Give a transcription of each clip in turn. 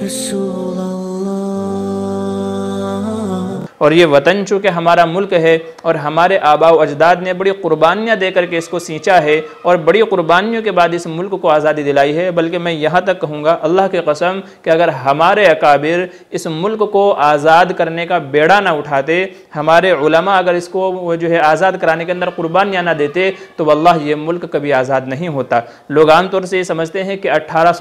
The soul और ये वतन चूँकि हमारा मुल्क है और हमारे आबा अजदाद ने बड़ी कुर्बानियाँ दे करके इसको सींचा है और बड़ी कुर्बानियों के बाद इस मुल्क को आज़ादी दिलाई है। बल्कि मैं यहाँ तक कहूँगा, अल्लाह के कसम कि अगर हमारे अकाबिर इस मुल्क को आज़ाद करने का बेड़ा ना उठाते, हमारे उलमा अगर इसको जो है आज़ाद कराने के अंदर कुर्बानियाँ ना देते तो वल्लाह ये मुल्क कभी आज़ाद नहीं होता। लोग आमतौर से ये समझते हैं कि अट्ठारह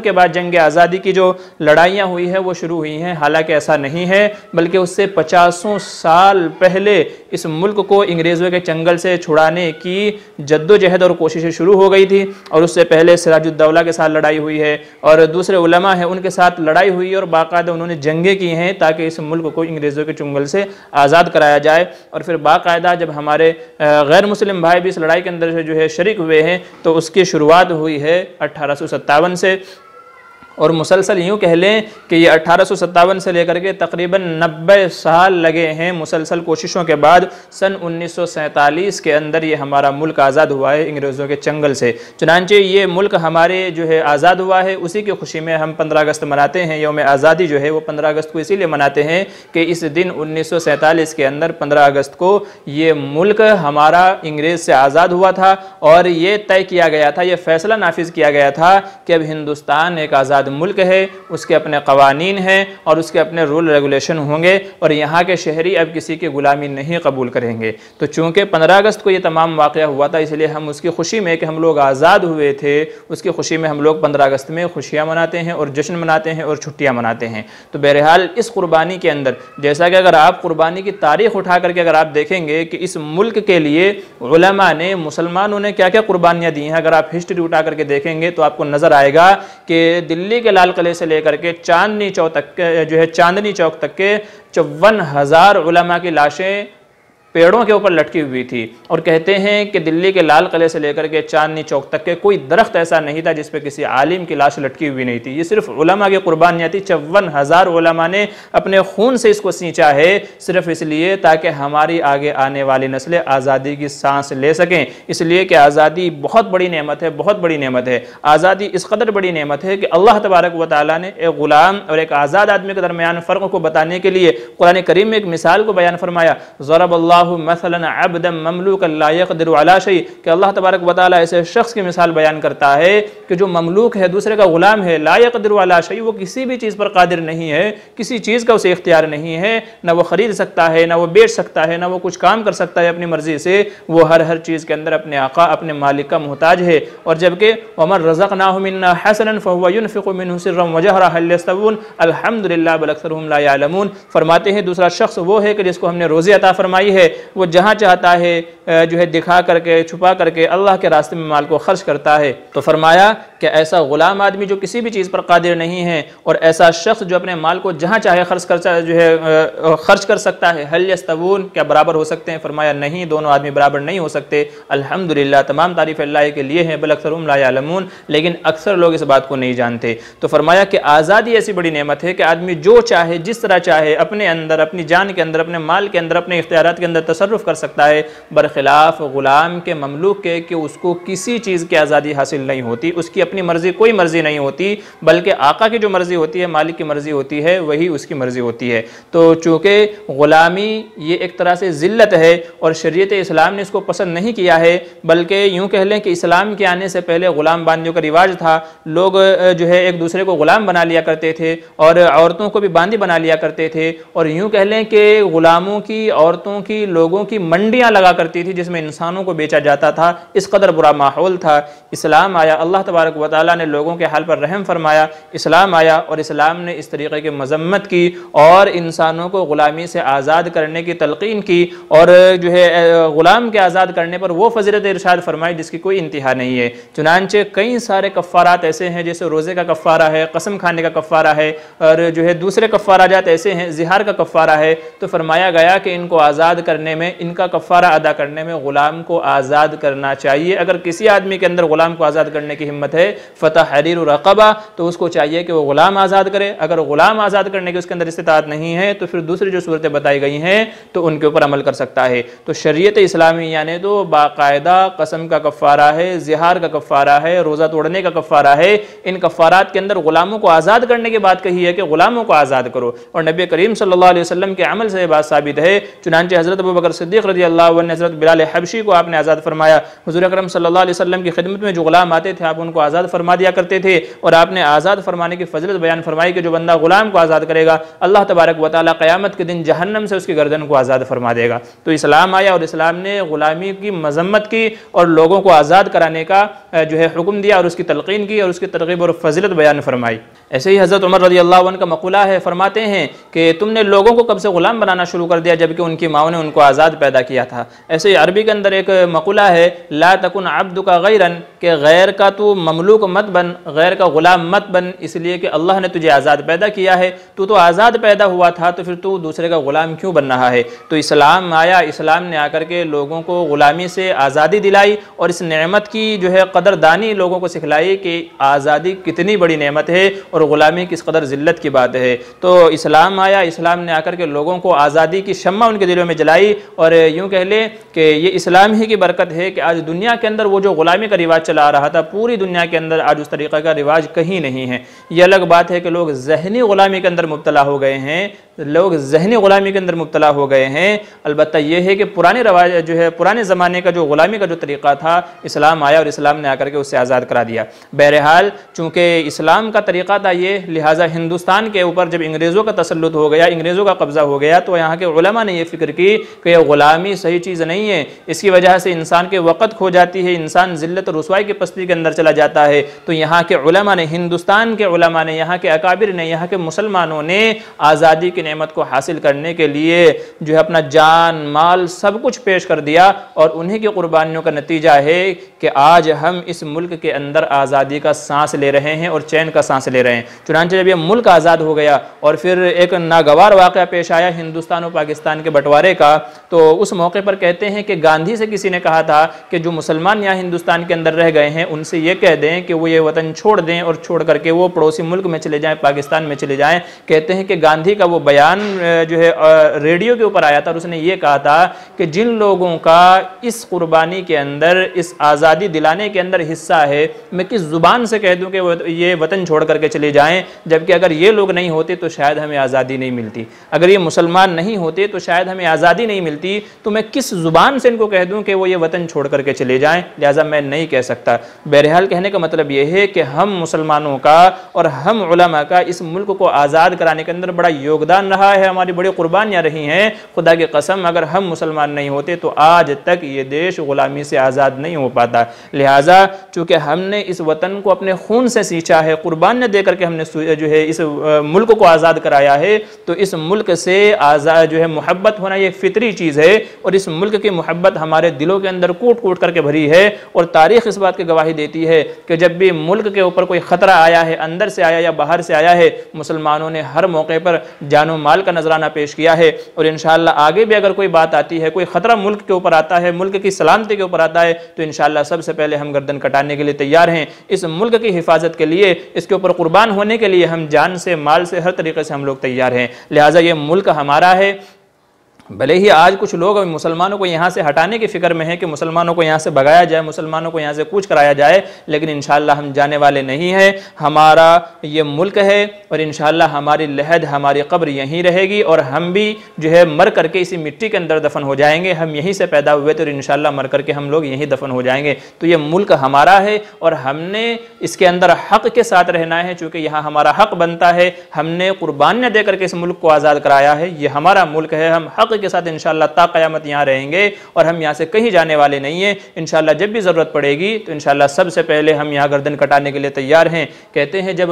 के बाद जंग आज़ादी की जो लड़ाइयाँ हुई है, वो शुरू हुई हैं। हालाँकि ऐसा नहीं है, बल्कि उससे पचासों साल पहले इस मुल्क को अंग्रेज़ों के चंगल से छुड़ाने की जद्दोजहद और कोशिशें शुरू हो गई थी और उससे पहले सिराजुद्दौला के साथ लड़ाई हुई है और दूसरे उलमा हैं, उनके साथ लड़ाई हुई और बाकायदा उन्होंने जंगें की हैं ताकि इस मुल्क को अंग्रेज़ों के चंगल से आज़ाद कराया जाए। और फिर बाकायदा जब हमारे गैर मुस्लिम भाई भी इस लड़ाई के अंदर से जो है शरीक हुए हैं तो उसकी शुरुआत हुई है अट्ठारह से। और मुसलसल यूँ कह लें कि ये अठारह से लेकर के तकरीबन नब्बे साल लगे हैं मुसलसल कोशिशों के बाद सन उन्नीस सौ सैंतालीस के अंदर ये हमारा मुल्क आज़ाद हुआ है अंग्रेज़ों के चंगल से। चुनानचे ये मुल्क हमारे जो है आज़ाद हुआ है, उसी की खुशी में हम पंद्रह अगस्त मनाते हैं, योम आज़ादी जो है वो पंद्रह अगस्त को इसीलिए मनाते हैं कि इस दिन उन्नीस के अंदर पंद्रह अगस्त को ये मुल्क हमारा अंग्रेज़ से आज़ाद हुआ था और ये तय किया गया था, ये फैसला नाफिज किया गया था कि अब हिंदुस्तान एक आज़ाद मुल्क है, उसके अपने कवानीन हैं और उसके अपने रूल रेगुलेशन होंगे और यहाँ के शहरी अब किसी की ग़ुलामी नहीं कबूल करेंगे। तो चूँकि पंद्रह अगस्त को ये तमाम वाक़ हुआ था, इसलिए हम उसकी खुशी में कि हम लोग आज़ाद हुए थे, उसकी खुशी में हम लोग पंद्रह अगस्त में खुशियाँ मनाते हैं और जश्न मनाते हैं और छुट्टियाँ मनाते हैं। तो बहरहाल इस कुर्बानी के अंदर, जैसा कि अगर आप कुर्बानी की तारीख उठा करके अगर आप देखेंगे कि इस मुल्क के लिए ने, मुसलमानों ने क्या क्या कुर्बानियाँ दी हैं, अगर आप हिस्ट्री उठा करके देखेंगे तो आपको नज़र आएगा कि दिल्ली दिल्ली के लाल किले से लेकर के चांदनी चौक तक के, जो है चांदनी चौक तक के चौवन हज़ार की लाशें पेड़ों के ऊपर लटकी हुई थी और कहते हैं कि दिल्ली के लाल किले से लेकर के चांदनी चौक तक के कोई दरख्त ऐसा नहीं था जिस पर किसी आलिम की लाश लटकी हुई नहीं थी। ये सिर्फ़ उलमा की कुर्बानियाँ थी। चौवन हज़ार उलमा ने अपने खून से इसको सींचा है, सिर्फ़ इसलिए ताकि हमारी आगे आने वाली नस्लें आज़ादी की सांस ले सकें। इसलिए कि आज़ादी बहुत बड़ी नेमत है, बहुत बड़ी नेमत है। आज़ादी इस कदर बड़ी नेमत है कि अल्लाह तबारक व ताली ने एक ग़ुलाम और एक आज़ाद आदमी के दरमियान फ़र्क को बताने के लिए कुरान करीम में एक मिसाल को बयान फरमाया, ज़रब अल्लाह अल्लाह तबारक वाली ऐसे शख्स की मिसाल बयान करता है कि जो ममलूक है, दूसरे का ग़ुलाम है लायकदर शई वो किसी भी चीज़ पर कादिर नहीं है, किसी चीज़ का उसे इख्तियार नहीं है, ना वो ख़रीद सकता है, ना वो बेच सकता है, ना वो कुछ काम कर सकता है अपनी मर्ज़ी से, वो हर हर चीज़ के अंदर अपने आका, अपने मालिक का मोहताज है। और जबकि अमर रज़क नामिन हसन फ़िन वजहरस्तून अलहमदिल्ला बलक्सरमून फरमाते हैं दूसरा शख्स वो है कि जिसको हमने रोज़े अता फरमाई है वो जहाँ चाहता है जो है दिखा करके, छुपा करके अल्लाह के रास्ते में माल को खर्च करता है। तो फरमाया कि ऐसा ग़ुलाम आदमी जो किसी भी चीज़ पर कादिर नहीं है और ऐसा शख्स जो अपने माल को जहाँ चाहे खर्च कर जो है खर्च कर सकता है, हल यस्तवून, क्या बराबर हो सकते हैं? फरमाया, नहीं, दोनों आदमी बराबर नहीं हो सकते। अल्हम्दुलिल्लाह, तमाम तारीफ़ अल्लाह के लिए हैं बलकसरमून लेकिन अक्सर लोग इस बात को नहीं जानते। तो फरमाया कि आज़ादी ऐसी बड़ी नेमत है कि आदमी जो चाहे, जिस तरह चाहे, अपने अंदर, अपनी जान के अंदर, अपने माल के अंदर, अपने इख्तियार के अंदर तसरफ़ कर सकता है। बरखिलाफ़ ग़ुलाम के ममलूक के कि उसको किसी चीज़ की आज़ादी हासिल नहीं होती, उसकी अपनी मर्ज़ी, कोई मर्ज़ी नहीं होती, बल्कि आका की जो मर्ज़ी होती है, मालिक की मर्ज़ी होती है, वही उसकी मर्ज़ी होती है। तो चूँकि ग़ुलामी ये एक तरह से ज़िल्लत है और शरीत इस्लाम ने इसको पसंद नहीं किया है, बल्कि यूँ कह लें कि इस्लाम के आने से पहले ग़ुलाम बांधियों का रिवाज था। लोग जो है, एक दूसरे को ग़ुलाम बना लिया करते थे और औरतों को भी बांदी बना लिया करते थे। और यूँ कह लें कि ग़ुलामों की, औरतों की लोगों की मंडियाँ लगा करती थी जिसमें इंसानों को बेचा जाता था। इस कदर बुरा माहौल था। इस्लाम आया, अल्लाह तबारक वाली ने लोगों के हाल पर रहम फरमाया। इस्लाम आया और इस्लाम ने इस तरीके की मजम्मत की और इंसानों को ग़ुलामी से आज़ाद करने की तलकिन की और जो है ग़ुलाम के आज़ाद करने पर वो फजरत इरशाद फरमाई जिसकी कोई इंतहा नहीं है। चुनानचे कई सारे कफ़ारात ऐसे हैं जैसे रोज़े का कफ़ारा है, कसम खाने का कफ़ारा है और जो है दूसरे कफ़ारा जात ऐसे हैं, जिहार का कफ़ारा है। तो फरमाया गया कि इनको आज़ाद कर करने में, इनका कफ़ारा अदा करने में ग़ुलाम को आज़ाद करना चाहिए। अगर किसी आदमी के अंदर ग़ुलाम को आज़ाद करने की हिम्मत है फ़तः हरीर रकबा तो उसको चाहिए कि वो ग़ुलाम आज़ाद करे। अगर ग़ुलाम आज़ाद करने की उसके अंदर इस्तात नहीं है तो फिर दूसरी जो सूरतें बताई गई हैं तो उनके ऊपर अमल कर सकता है। तो शरीयत इस्लामी यानी तो बाकायदा कसम का कफ़ारा है, जिहार का कफ़ारा है, रोज़ा तोड़ने का कफ़ारा है। इन कफ़ारात के अंदर ग़ुलामों को आज़ाद करने की बात कही है कि ग़ुलामों को आज़ाद करो। और नबी करीम अलैहि वसल्लम के अमल से बात साबित है चुनानचे हज़रत अबू बकर सिद्दीक़ रज़ी अल्लाह हज़रत बिलाल हबशी को आपने आज़ाद फरमाया। हजूर अक्रम सल्लल्लाहु अलैहि वसल्लम की खिदमत में जो गुलाम आते थे, आप उनको आज़ाद फरमा दिया करते थे और आपने आज़ाद फरमाने की फजलत बयान फरमाई कि जो बंदा गुलाम को आज़ाद करेगा, अल्लाह तबारक वाली क़यामत के दिन जहन्नम से उसकी गर्दन को आज़ाद फरमा देगा। तो इस्लाम आया और इस्लाम ने ग़ुलामी की मजम्मत की और लोगों को आज़ाद कराने का जो है हुक्म दिया और उसकी तलकिन की और उसकी तरगीब और फजलत बयान फरमाई। ऐसे ही हज़रत उमर रज़ी अल्लाह का मकुला है, फरमाते हैं कि तुमने लोगों को कब से ग़ुलाम बनाना शुरू कर दिया, जबकि उनकी माओ ने उनको आज़ाद पैदा किया था। ऐसे ही अरबी के अंदर एक मकुला है, ला तकुन अब्द का गैरन, के गैर का तू ममलूक मत बन, गैर का ग़ुलाम मत बन, इसलिए कि अल्लाह ने तुझे आज़ाद पैदा किया है। तू तो आज़ाद पैदा हुआ था तो फिर तू दूसरे का ग़ुलाम क्यों बन रहा है? तो इस्लाम आया, इस्लाम ने आकर के लोगों को ग़ुलामी से आज़ादी दिलाई और इस नमत की जो है कदरदानी लोगों को सिखलाई कि आज़ादी कितनी बड़ी नमत है और ग़ुलामी किस कदर ज़िल्लत की बात है। तो इस्लाम आया, इस्लाम ने आकर के लोगों को आज़ादी की शम्मा उनके दिलों में जलाई और यूँ कह लें कि ये इस्लाम ही की बरकत है कि आज दुनिया के अंदर वो जो ग़ुलामी का रिवाज चला आ रहा था, पूरी दुनिया के अंदर आज उस तरीक़े का रिवाज कहीं नहीं है। ये अलग बात है कि लोग जहनी ग़ुलामी के अंदर मुबतला हो गए हैं। लोग जहनी ग़ुलामी के अंदर मुबतला हो गए हैं। अलबत् यह है कि पुराने रवाज जो है, पुराने ज़माने का जो ग़ुलामी का जो तरीक़ा था, इस्लाम आया और इस्लाम ने आकर के उससे आज़ाद करा दिया। बहरहाल, चूँकि इस्लाम का तरीक़ा था ये, लिहाजा हिंदुस्तान के ऊपर जब अंग्रेज़ों का तसलुत हो गया, अंग्रेज़ों का कब्ज़ा हो गया तो यहाँ के ने यह फ़िक्र की कि यह ग़ुलामी सही चीज़ नहीं है। इसकी वजह से इंसान के वक़्त खो जाती है, इंसान ज़िल्लत रसवाई की पस्ती के अंदर चला जाता है। तो यहाँ के ने, हिंदुस्तान के ने, यहाँ के अकाबिर ने, यहाँ के मुसलमानों ने आज़ादी की नेमत को हासिल करने के लिए जो है अपना जान, माल सब कुछ पेश कर दिया और उन्हीं की कुर्बानियों का नतीजा है कि आज हम इस मुल्क के अंदर आज़ादी का सांस ले रहे हैं और चैन का सांस ले रहे हैं। चुनानचे जब यह मुल्क आज़ाद हो गया और फिर एक नागवार वाक़ पेश आया हिंदुस्तान और पाकिस्तान के बंटवारे का तो उस मौके पर कहते हैं कि गांधी से किसी ने कहा था कि जो मुसलमान यहाँ हिंदुस्तान के अंदर रह गए हैं, उनसे ये कह दें कि वो ये वतन छोड़ दें और छोड़ करके वो पड़ोसी मुल्क में चले जाएँ, पाकिस्तान में चले जाएँ। कहते हैं कि गांधी का वो बयान जो है रेडियो के ऊपर आया था और उसने ये कहा था कि जिन लोगों का इस कुर्बानी के अंदर, इस आज़ादी दिलाने के अंदर हिस्सा है, मैं किस ज़ुबान से कह दूँ कि ये वतन छोड़ करके चले जाएँ, जबकि अगर ये लोग नहीं होते तो शायद हमें आज़ादी नहीं मिलती। अगर ये मुसलमान नहीं होते तो शायद हमें आज़ादी नहीं मिलती तो मैं किस ज़ुबान से इनको कह दूँ कि वो ये वतन छोड़ करके चले जाएँ? लिहाजा मैं नहीं कह सकता। बहरहाल कहने का मतलब ये है कि हम मुसलमानों का और हम का इस मुल्क को आज़ाद कराने के अंदर बड़ा योगदान रहा है, हमारी बड़ी कुर्बानियाँ रही हैं। खुदा की कसम, अगर हम मुसलमान नहीं होते तो आज तक ये देश ग़ुलामी से आज़ाद नहीं हो पाता। लिहाजा, चूँकि हमने इस वतन को अपने खून से सींचा है, कुर्बानियाँ दे करके हमने जो है इस मुल्क को आज़ाद कराया है तो इस मुल्क से आज़ाद जो है मोहब्बत होना ये फितरी चीज़ है, और इस मुल्क की मोहब्बत हमारे दिलों के अंदर कूट कूट करके भरी है, और तारीख इस बात की गवाही देती है कि जब भी मुल्क के ऊपर कोई ख़तरा आया है, अंदर से आया या बाहर से आया है, मुसलमानों ने हर मौके पर जानो माल का नजराना पेश किया है और इन आगे भी अगर कोई बात आती है, कोई ख़तरा मुल्क के ऊपर आता है, मुल्क की सलामती के ऊपर आता है तो इन सबसे पहले हम गर्दन कटाने के लिए तैयार हैं। इस मुल्क की हिफाजत के लिए, इसके ऊपर कुर्बान होने के लिए हम जान से, माल से, हर तरीके से हम लोग तैयार हैं। लिहाजा ये मुल्क हमारा है भले ही आज कुछ लोग मुसलमानों को यहाँ से हटाने की फ़िक्र में है कि मुसलमानों को यहाँ से भगाया जाए, मुसलमानों को यहाँ से कूच कराया जाए, लेकिन इन हम जाने वाले नहीं हैं। हमारा ये मुल्क है और इन हमारी लहद, हमारी कब्र यहीं रहेगी और हम भी जो है मर करके इसी मिट्टी के अंदर दफन हो जाएँगे। हम यहीं से पैदा हुए तो इन मर करके हम लोग यहीं दफन हो जाएँगे। तो ये मुल्क हमारा है और हमने इसके अंदर हक़ के साथ रहना है, चूँकि यहाँ हमारा हक़ बनता है। हमने कुर्बानियाँ दे करके इस मुल्क को आज़ाद कराया है। ये हमारा मुल्क है। हम हक़ के साथ इन ता क़यामत यहाँ रहेंगे और हम यहाँ से कहीं जाने वाले नहीं हैं। इन जब भी ज़रूरत पड़ेगी तो इन सबसे पहले हम यहाँ गर्दन कटाने के लिए तैयार हैं। कहते हैं, जब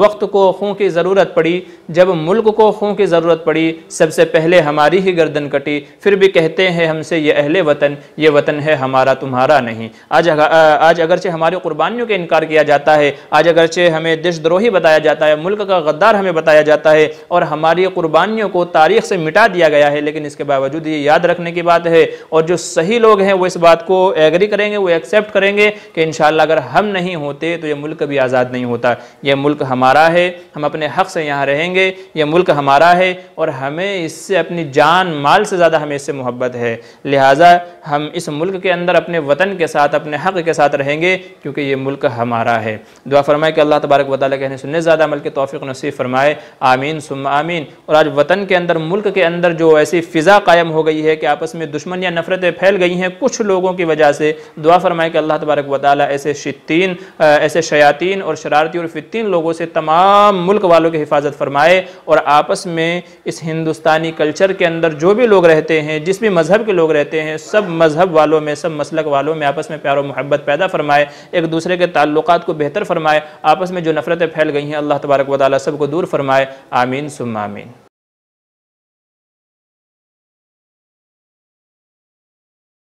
वक्त को खूँ की ज़रूरत पड़ी, जब मुल्क को खूँ की ज़रूरत पड़ी, सबसे पहले हमारी ही गर्दन कटी। फिर भी कहते हैं हमसे, ये अहले वतन, ये वतन है हमारा, तुम्हारा नहीं। आज आज अगरचे हमारी कुर्बानियों का इनकार किया जाता है। आज अगरचे हमें देशद्रोही बताया जाता है, मुल्क का गद्दार हमें बताया जाता है और हमारी कुर्बानियों को तारीख से मिटा दिया गया है लेकिन इसके बावजूद ये याद रखने की बात है और जो सही लोग हैं वो इस बात को एग्री करेंगे, वो एक्सेप्ट करेंगे कि इन अगर हम नहीं होते तो ये मुल्क भी आज़ाद नहीं होता। ये मुल्क हमारा है, हम अपने हक से यहाँ रहेंगे, ये मुल्क हमारा है और हमें इससे अपनी जान, माल से ज़्यादा हमें इससे मोहब्बत है। लिहाजा हम इस मुल्क के अंदर अपने वतन के साथ, अपने हक के साथ रहेंगे क्योंकि ये मुल्क हमारा है। दुआ फरमाए कि अल्लाह तबारक वाली कहने सुनने ज़्यादा अमल के तोफ़ी नसीब फरमाए। आमीन सुम आमीन। और आज वतन के अंदर, मुल्क के अंदर जो ऐसी फ़िज़ा कायम हो गई है कि आपस में दुश्मन या नफ़रतें फैल गई हैं, कुछ लोगों की वजह से दुआ फरमाए कि अल्लाह तबारक वाली ऐसे शितीन ऐसे शयातीन और शरारती और फ़ितीन लोगों से तमाम मुल्क वालों की हिफाजत फरमाए और आपस में इस हिंदुस्तानी कल्चर के अंदर जो भी लोग रहते हैं, जिस भी मज़हब के लोग रहते हैं, सब मज़हब वालों में, सब मसलक वालों में आपस में प्यार और मोहब्बत पैदा फरमाए, एक दूसरे के ताल्लुक को बेहतर फरमाए, आपस में जो नफ़रतें फैल गई हैं, अल्लाह तबारक वाली सबको दूर फरमाए, आमीन सुम आमीन।